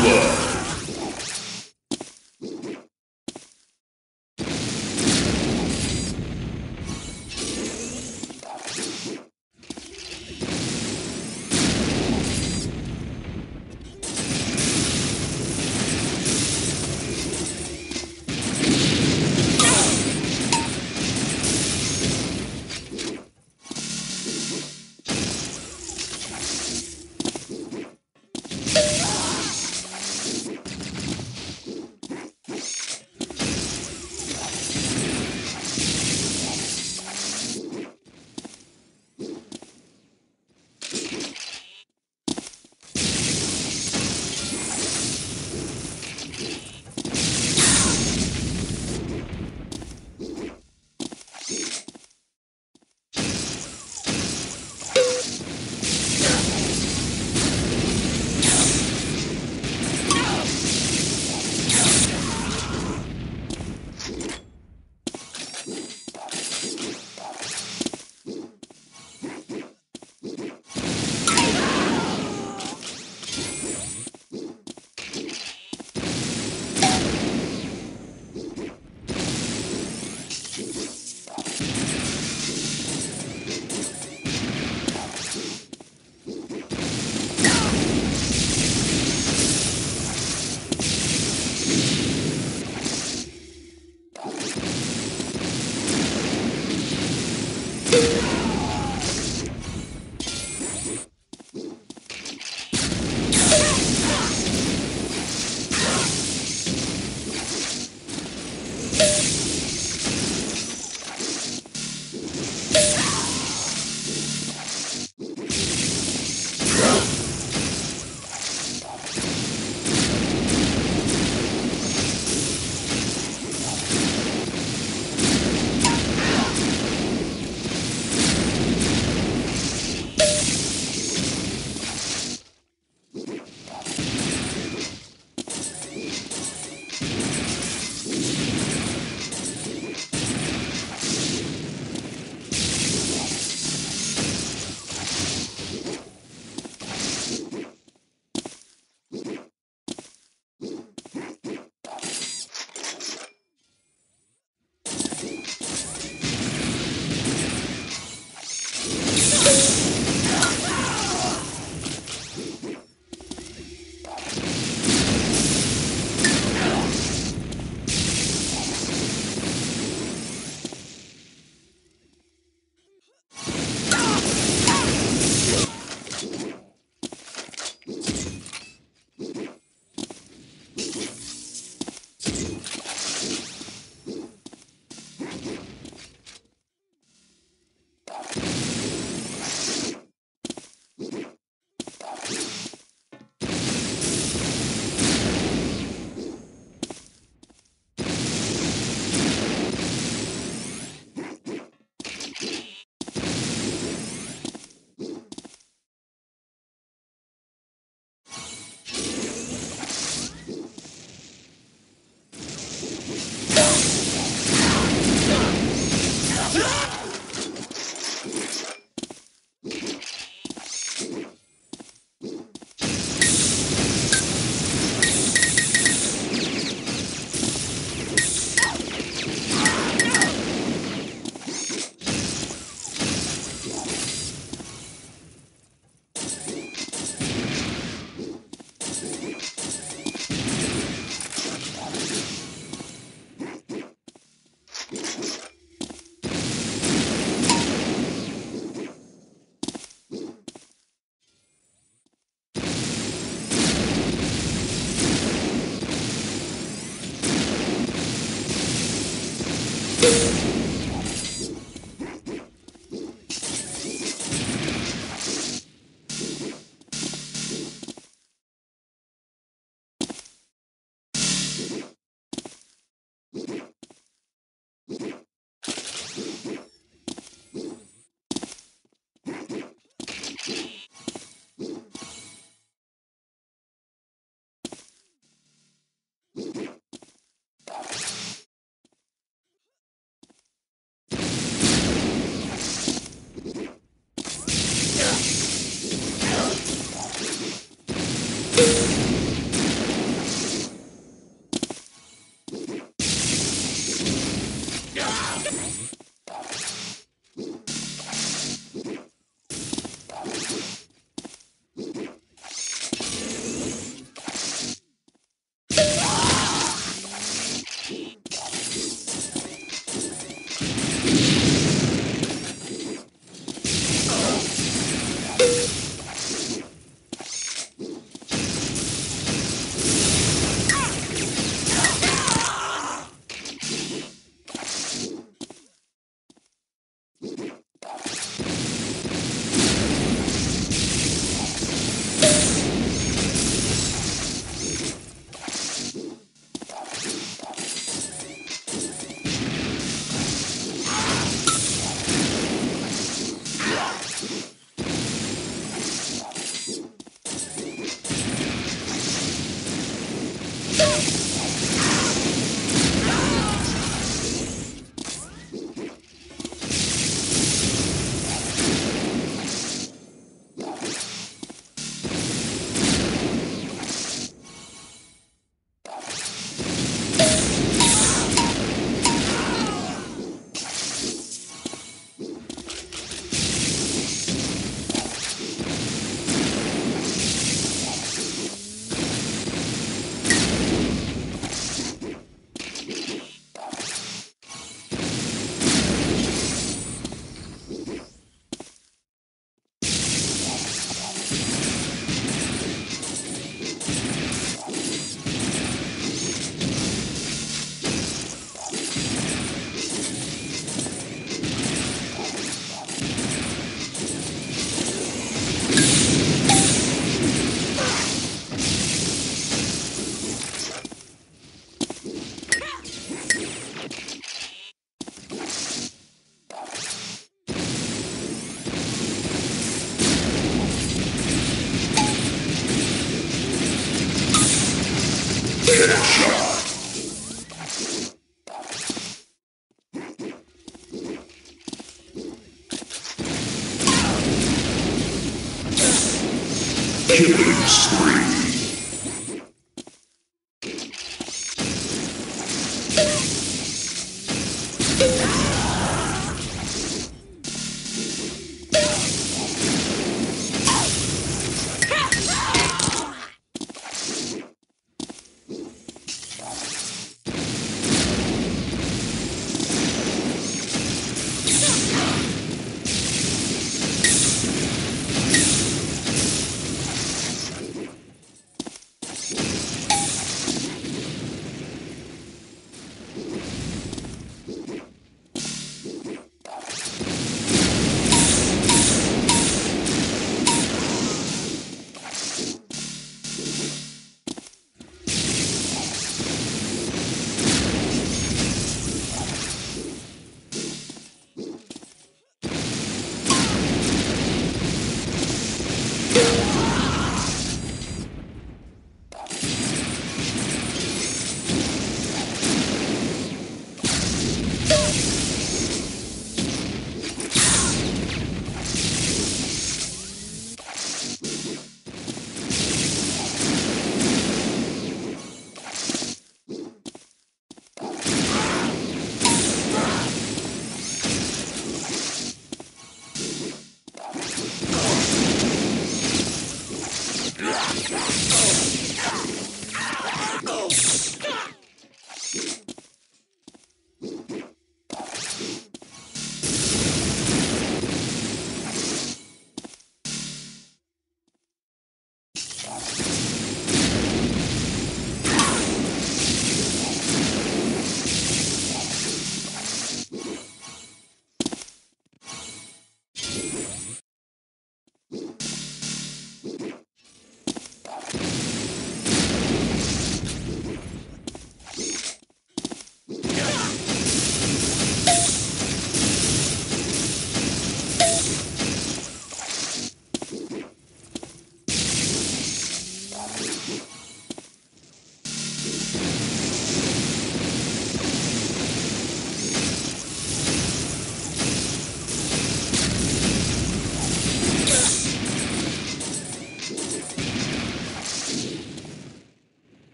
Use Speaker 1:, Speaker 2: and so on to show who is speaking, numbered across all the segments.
Speaker 1: First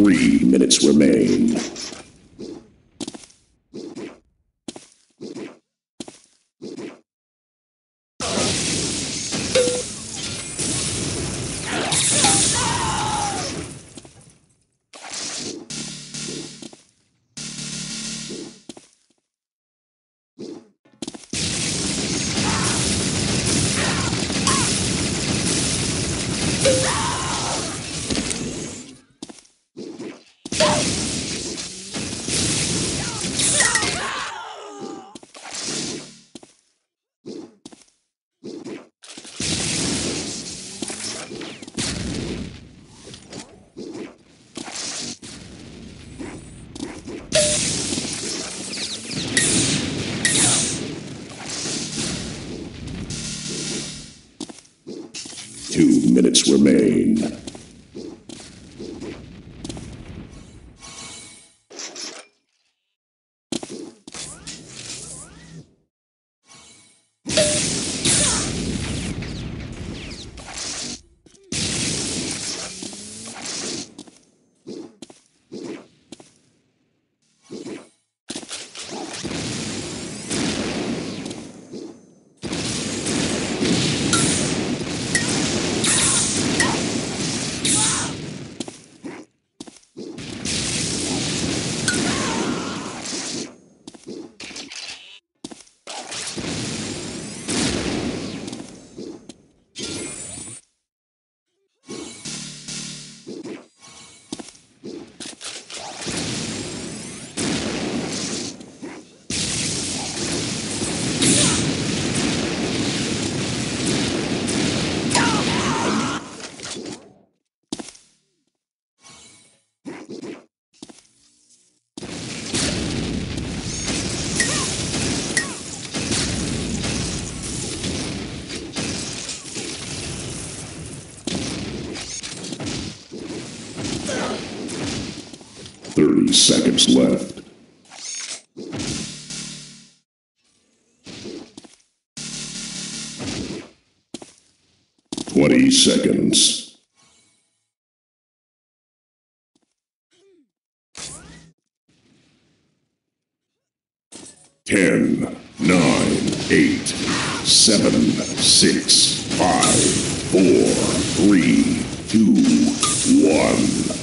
Speaker 1: Three minutes remain. Minutes remain. 30 seconds left. Twenty seconds. Ten, nine, eight, seven, six, five, four, three, two, one.